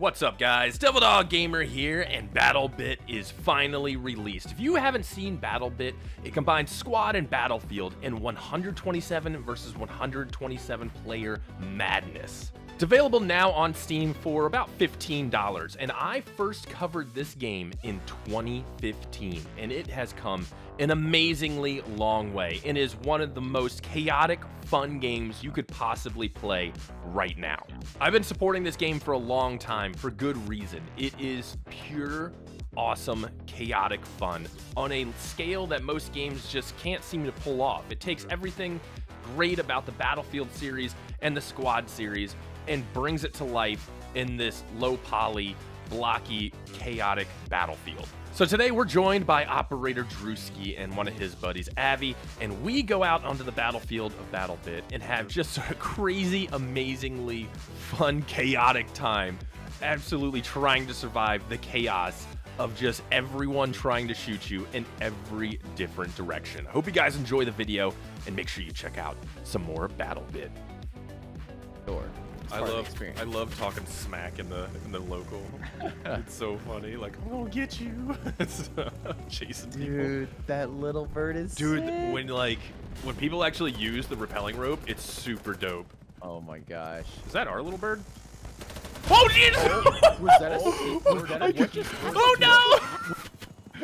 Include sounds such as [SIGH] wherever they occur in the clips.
What's up guys? Devil Dog Gamer here and BattleBit is finally released. If you haven't seen BattleBit, it combines squad and battlefield in 127 versus 127 player madness. It's available now on Steam for about $15, and I first covered this game in 2015, and it has come an amazingly long way and is one of the most chaotic, fun games you could possibly play right now. I've been supporting this game for a long time for good reason. It is pure awesome, chaotic fun on a scale that most games just can't seem to pull off. It takes everything great about the Battlefield series and the Squad series and brings it to life in this low poly, blocky, chaotic battlefield. So today we're joined by operator Drewski and one of his buddies, Avi, and we go out onto the battlefield of BattleBit and have just a crazy, amazingly fun, chaotic time, absolutely trying to survive the chaos of just everyone trying to shoot you in every different direction. I hope you guys enjoy the video and make sure you check out some more BattleBit. Door. I love I love talking smack in the in the local. [LAUGHS] it's so funny. Like I'm gonna get you. [LAUGHS] it's, uh, chasing people. Dude, that little bird is Dude, sick. when like when people actually use the rappelling rope, it's super dope. Oh my gosh. Is that our little bird? Oh Jesus! Was that a, was that a what [LAUGHS] just, oh no!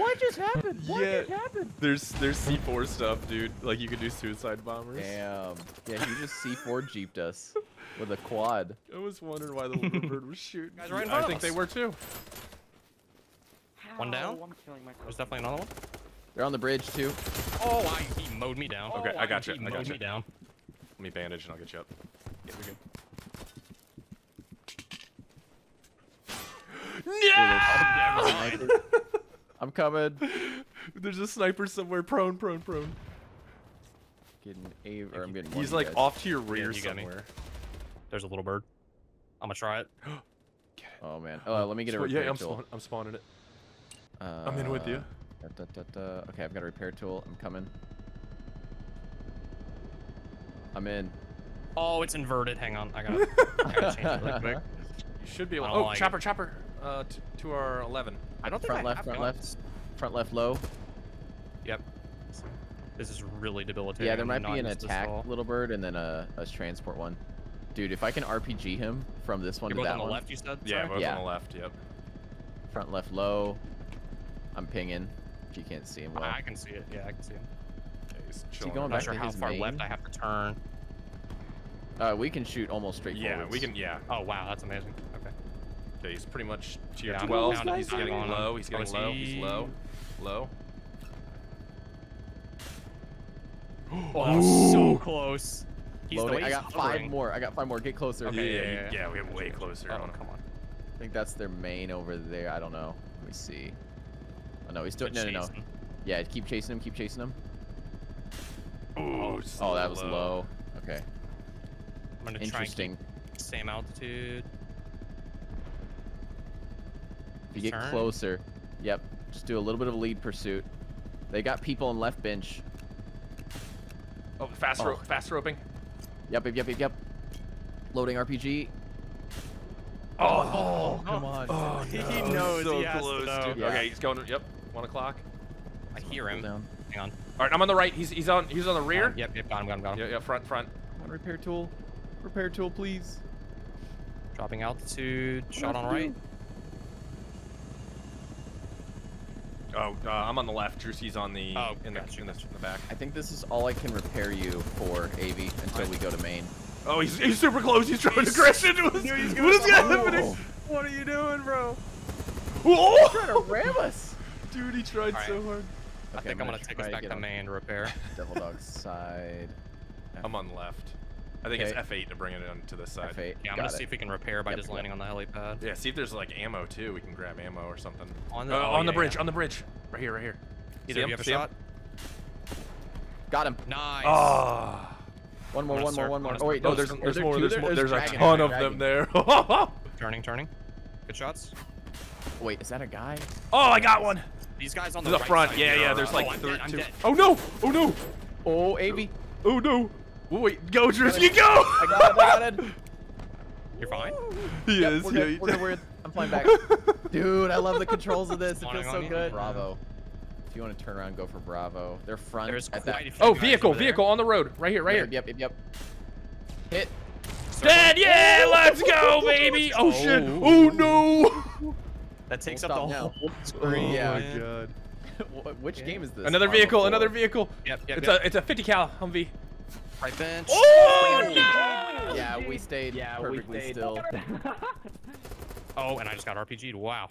What just happened? What Yeah. just happened? There's there's C4 stuff, dude. Like you could do suicide bombers. Damn. Yeah, he just C4 jeeped us with a quad. I was wondering why the little bird was shooting. [LAUGHS] Guys right in I front of think they were too. One down? I'm killing my There's definitely another one. They're on the bridge too. Oh, I, he mowed me down. Okay, Oh, I got you, I mowed got you. down. Let me bandage and I'll get you up. Yeah, we're good. Sniper. [LAUGHS] I'm coming. There's a sniper somewhere, prone, prone, prone. Getting a or I'm getting He's like guys. off to your rear you got somewhere. There's a little bird. I'm gonna try [GASPS] it. Oh man. Oh, let me get a Spa- repair yeah, I'm, tool. spawn- I'm spawning it. Uh, I'm in with you. da, da, da, da. Okay, I've got a repair tool. I'm coming. I'm in. Oh, it's inverted. Hang on. I gotta, [LAUGHS] I gotta change it really quick. You should be able. I Oh, don't like it. chopper, chopper. Uh, t- to our 11. I don't think Front I left, have front guns. left. Front left low. Yep. This is really debilitating. Yeah, there might be an used to this attack little bird and then a, a transport one. Dude, if I can RPG him from this one You're to both that on the one. left, you said? Yeah, both Yeah. on the left. Yep. Front left low. I'm pinging. If you can't see him well. I I can see it. Yeah, I can see him. Okay, he's he chilling going I'm around. not sure to how his far main? left I have to turn. Uh, we can shoot almost straight Yeah, forwards. we can. Yeah. Oh, wow. That's amazing. Okay. Okay, he's pretty much to your Yeah, 12. down to He's getting on low. He's getting low. He's low. Low. Oh, that was so close. He's Loading. way I got five hovering. more. I got five more. Get closer. Okay, yeah, yeah, you- yeah, yeah, we have way closer. Oh, on come on. I think that's their main over there. I don't know. Let me see. Oh no, he's still. No, no, no. Yeah, keep chasing him. Keep chasing him. Ooh, Oh, that was low. Okay. I'm gonna try and Interesting. keep same altitude. If you get Turn. closer, yep. Just do a little bit of lead pursuit. They got people on left bench. Oh, fast Oh. rope, fast roping. Yep, yep, yep, yep, yep. Loading RPG. Oh, oh come on. Oh, He no. knows, So he has to close, know. dude. Yeah. Okay, he's going. Yep, one o'clock. I hear him. Down. Hang on. All right, I'm on the right. He's he's on he's on the rear. Um, yep, yep, got him, got him, got him. Yeah, yeah, front, front. Come on, repair tool. Repair tool, please. Dropping altitude, shot on Left right. Oh, uh, I'm on the left. Drewski's on the Oh, in the gotcha, in the, gotcha. in the back. I think this is all I can repair you for, AV, until Right. we go to main. Oh, he's, he's super close. He's throwing aggression. What is, what is happening? What are you doing, bro? Whoa! Trying to ram [LAUGHS] us! Dude, he tried All right. so hard. I think I'm gonna take us back to on main to repair. [LAUGHS] Devil Dog's side. I'm on the left. I think Okay. it's F8 to bring it on to this side. F8. Yeah, I'm Got gonna see if we can repair by Yep, just yep. landing on the helipad. Yeah, see if there's like ammo too. We can grab ammo or something. On Uh, the- oh, on the bridge, yeah. on the bridge. Right here, right here. Either See of him? you have a See him? shot? Got him. Nice. Oh. One more, Wanna one more, one more. Oh wait, start- no, No, there's, there's, there's, there's more. two There's, there? more, there's a ton there's of them dragon. there. [LAUGHS] Turning, turning. Good shots. Wait, is that a guy? oh, I got one. These guys on the, the right front. side Yeah, yeah. There's oh, like I'm three, dead, two. Oh no! Oh no! Oh, AV. Oh no! Oh wait, go, Drews, you go! I got it, I got it. [LAUGHS] You're fine. He Yep, is. we're yeah, good, he- we're good, we're good. [LAUGHS] I'm flying back. [LAUGHS] Dude, I love the controls of this. It feels so good. Bravo. If you want to turn around, go for Bravo. They're front There's at that. Oh, guys vehicle, there. vehicle on the road, right here, right Yep, here. yep, yep, yep. Hit. Dead, yeah, let's go, [LAUGHS] baby. Oh, oh shit. Oh no. That takes Don't up the now. whole oh, screen. yeah. man. god. Which Yeah. game is this? Another vehicle, another vehicle. Yep, yep, It's yep. a it's a 50 cal Humvee. Right bench. Oh no! Yeah, we stayed Yeah, we perfectly stayed. still. [LAUGHS] Oh, and I just got RPG'd. Wow.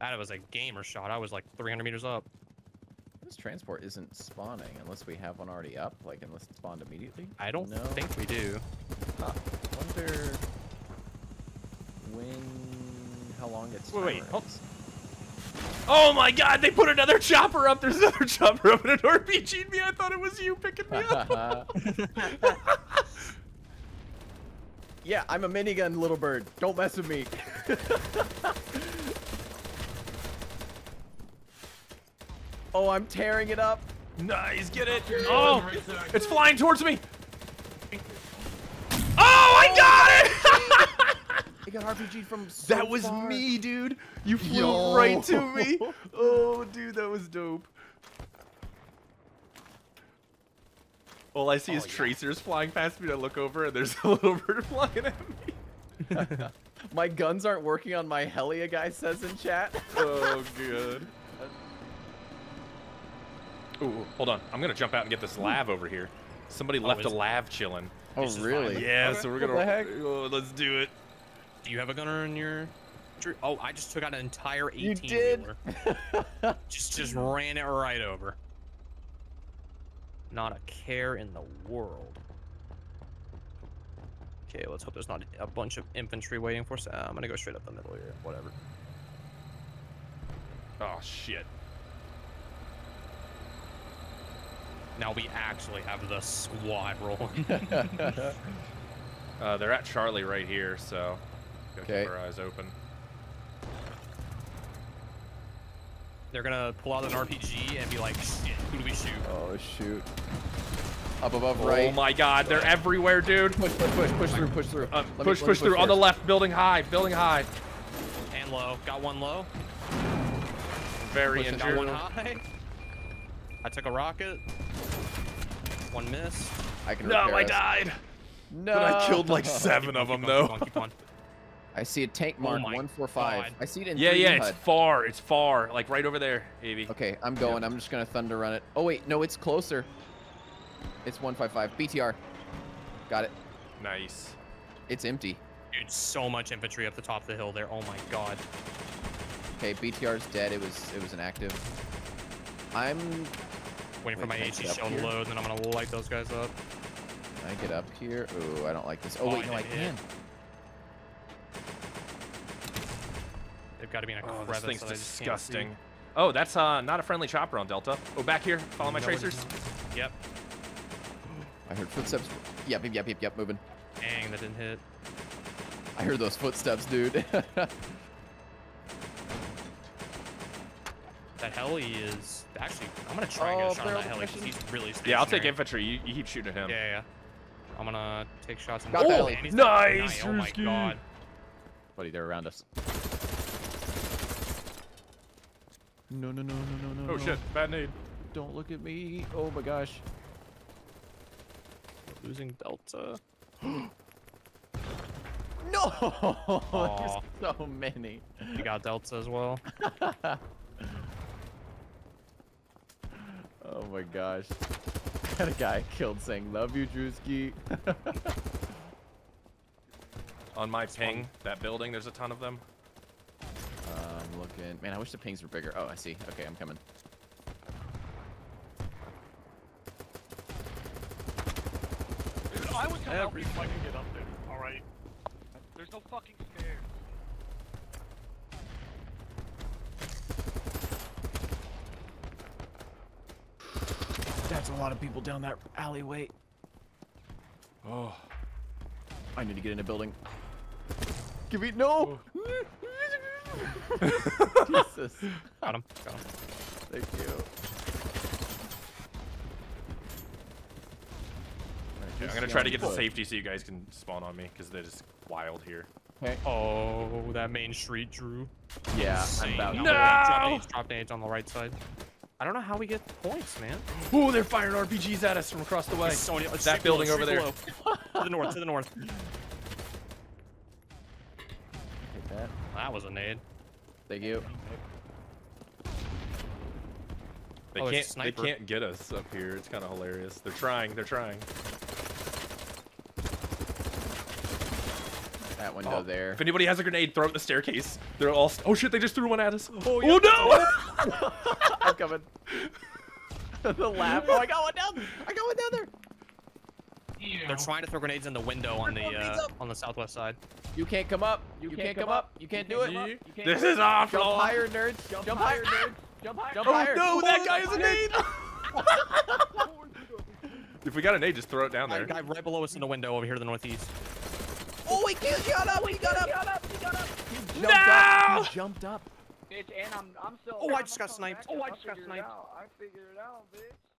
That was a gamer shot. I was like 300 meters up. This transport isn't spawning unless we have one already up, like unless it spawned immediately. I don't No. think we do. Huh. Wonder when, how long it's. Wait, wait, hold- Oh my god, they put another chopper up. There's another [LAUGHS] chopper up and it RPG'd me. I thought it was you picking me up. [LAUGHS] yeah, I'm a minigun, little bird. Don't mess with me. [LAUGHS] oh, I'm tearing it up. nice, get it. Oh, it's flying towards me. Oh, I got it! I got RPG from. So that was far. me, dude. You flew Yo. right to me. [LAUGHS] Oh, dude, that was dope. All I see is Oh, yeah. tracers flying past me. I look over and there's [LAUGHS] a little bird flying at me. [LAUGHS] My guns aren't working on my heli. A guy says in chat. Oh, good. Ooh, hold on. I'm gonna jump out and get this lav over here. Somebody oh, left a it? lav chilling. oh, really? fine. Yeah, Okay. so we're gonna. the heck? Oh, let's do it. Do you have a gunner in your... Oh, I just took out an entire 18 You did. [LAUGHS] Just, just ran it right over. Not a care in the world. Okay, let's hope there's not a bunch of infantry waiting for us. Uh, I'm gonna go straight up the middle here. Whatever. Oh shit. Now we actually have the squad rolling. [LAUGHS] Uh, they're at Charlie right here, so gotta Okay. keep our eyes open. They're gonna pull out an RPG and be like, shit, who do we shoot? oh shoot. Up above, right. Oh my god, they're everywhere, dude. Push, push, push, push through, push through. Uh, Let me- push, push through on the left, building high, building high. And low. Got one low. Very Pushing Got one high. I took a rocket. One miss. I can No, I died. No. But I killed like [LAUGHS] seven of them Keep though. on, keep on, keep on. I see a tank Oh mark my 145. God. I see it in Yeah, yeah, yeah, it's far. It's far. Like right over there, Avy. Okay, I'm going. I'm just gonna thunder run it. Oh wait, no, it's closer. It's 155. BTR. Got it. Nice. It's empty. Dude, so much infantry up the top of the hill there. Oh my god. Okay, BTR's dead. It was it was inactive. I'm. Waiting for Wait, my I HE shell to load, and then I'm gonna light those guys up. Can I get up here? Ooh, I don't like this. Oh, Oh, wait, I no, I hit. can. They've got to be in a Oh, crevice. this thing's that I just can't see. disgusting. Oh, that's uh not a friendly chopper on Delta. Oh, back here. Follow my No, tracers. Yep. I heard footsteps. Yep, yep, yep, yep, yep, moving. Dang, that didn't hit. I heard those footsteps, dude. [LAUGHS] That heli is actually. I'm gonna try and Oh, get a shot on that heli 'cause depression. he's really stationary. Yeah, I'll take infantry. You, you keep shooting at him. Yeah, yeah, yeah. I'm gonna take shots. and- Got the oh, heli. and he's Nice, Oh my god. Buddy, they're around us. No, no, no, no, no, no. Oh no. shit, bad nade. Don't look at me. Oh my gosh. Losing Delta. [GASPS] No! [LAUGHS] Aw. There's so many. You got Delta as well. [LAUGHS] Oh my gosh. Got a guy killed saying, love you, Drewski. [LAUGHS] On my ping, that building, there's a ton of them. I'm looking. Man, I wish the pings were bigger. Oh, I see. Okay, I'm coming. Dude, I would come help you if I could get up there, alright? There's no fucking stairs. That's a lot of people down that alleyway. Oh. I need to get in a building. Give me no. Oh. [LAUGHS] [LAUGHS] Jesus. Got him. Got him. Thank you. I'm gonna try to get to safety so you guys can spawn on me, because they're just wild here. Okay. Oh, that main street, Drew. Yeah, I'm Insane. about No! to. Drop nades, drop nades on the right side. I don't know how we get points, man. Ooh, they're firing RPGs at us from across the way. There's so That straight building below, over there. to the north, to the north. [LAUGHS] Take that. That was a nade. Thank you. They Oh, can't. They can't get us up here. It's kind of hilarious. They're trying. They're trying. That window Oh, there. If anybody has a grenade, throw it in the staircase. They're all. St- oh shit! They just threw one at us. Oh, yeah, no! [LAUGHS] I'm [LAUGHS] coming. [LAUGHS] the laugh. Oh, I got one down. I got one down there. They're trying to throw grenades in the window on the uh, on the southwest side. You can't come up. You, can't, come up. You can't do it. You- This is our Jump floor. higher, nerds. Jump, higher, nerds. Jump high. Jump Oh higher. no! That guy is a nade. [LAUGHS] if we got a nade, just throw it down there. guy right below us in the window over here to the northeast. Oh, he can't oh, got up. He got up. He got up. He got up. He jumped up. He jumped up. Bitch, and I'm I'm still. Oh, I just got sniped. Oh, I I just got sniped. I figured it out, bitch.